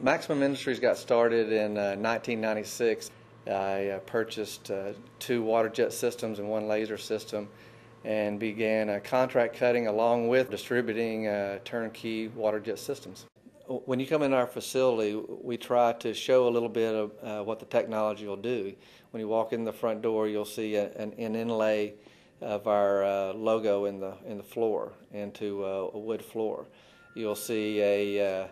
Maximum Industries got started in uh, 1996. I uh, purchased uh, two water jet systems and one laser system and began uh, contract cutting along with distributing uh, turnkey water jet systems. When you come in our facility, we try to show a little bit of uh, what the technology will do. When you walk in the front door, you'll see a, an, an, inlay of our uh, logo in the in the floor into uh, a wood floor. You'll see a, uh,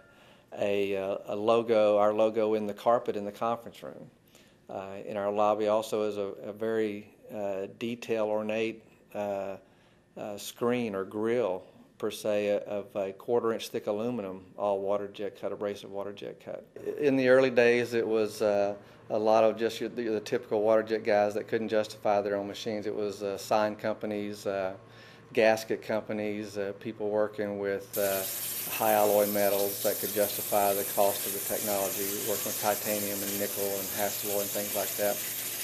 a a logo, our logo in the carpet in the conference room. in our lobby also is a, a very ornate uh, uh, screen or grill per se of a quarter inch thick aluminum, all water jet cut, abrasive water jet cut. In the early days, it was uh, a lot of just the, the, typical water jet guys that couldn't justify their own machines. It was uh, sign companies, uh, gasket companies, uh, people working with uh, high alloy metals that could justify the cost of the technology, working with titanium and nickel and Hastelloy and things like that.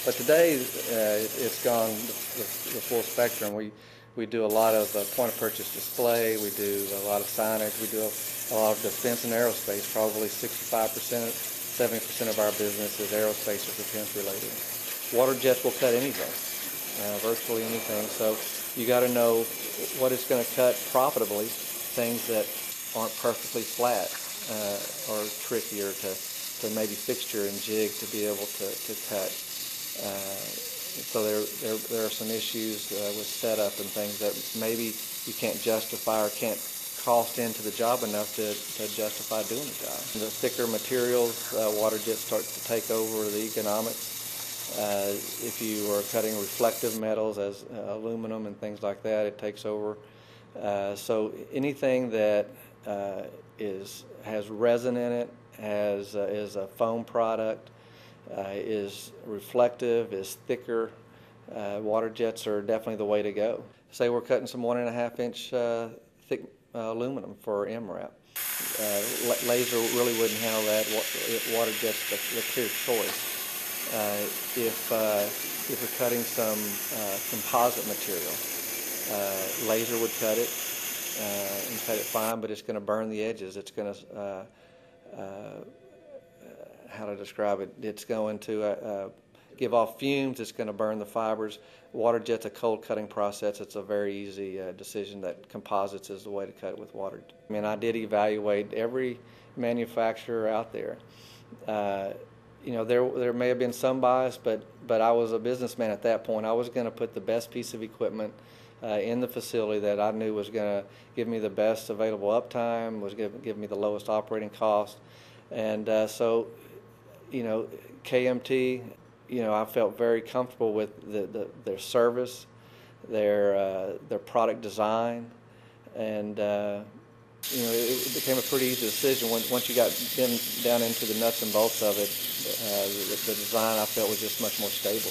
But today, uh, it's gone the, the, full spectrum. We we do a lot of uh, point of purchase display. We do a lot of signage. We do a, a lot of defense and aerospace. Probably 65 percent, 70 percent of our business is aerospace or defense related. Water jets will cut anything, uh, virtually anything. So you got to know what it's going to cut profitably. Things that aren't perfectly flat uh, or trickier to to maybe fixture and jig to be able to, to cut. Uh, so there, there, there are some issues uh, with setup and things that maybe you can't justify or can't cost into the job enough to, to justify doing the job. The thicker materials, uh, water jets start to take over the economics. Uh, if you are cutting reflective metals as uh, aluminum and things like that, it takes over. Uh, so anything that is has resin in it, has is a foam product, uh, is reflective, is thicker. Uh, water jets are definitely the way to go. Say we're cutting some one and a half inch uh, thick aluminum for MRAP. Uh, laser really wouldn't handle that. Water jets the, the clear choice. Uh, if uh, if we're cutting some composite material, laser would cut it and cut it fine, but it's going to burn the edges. It's going to how to describe it. It's going to uh, uh, give off fumes. It's going to burn the fibers. Water jet's a cold cutting process. It's a very easy uh, decision that composites is the way to cut it with water. I mean, I did evaluate every manufacturer out there. Uh, you know, there there may have been some bias, but but I was a businessman at that point. I was going to put the best piece of equipment. Uh, in the facility that I knew was going to give me the best available uptime, was give, give me the lowest operating cost, and uh, so you know, KMT, you know, I felt very comfortable with the, the, their service, their uh, their product design, and uh, you know, it, became a pretty easy decision when, once you got down into the nuts and bolts of it. Uh, the, the design I felt was just much more stable.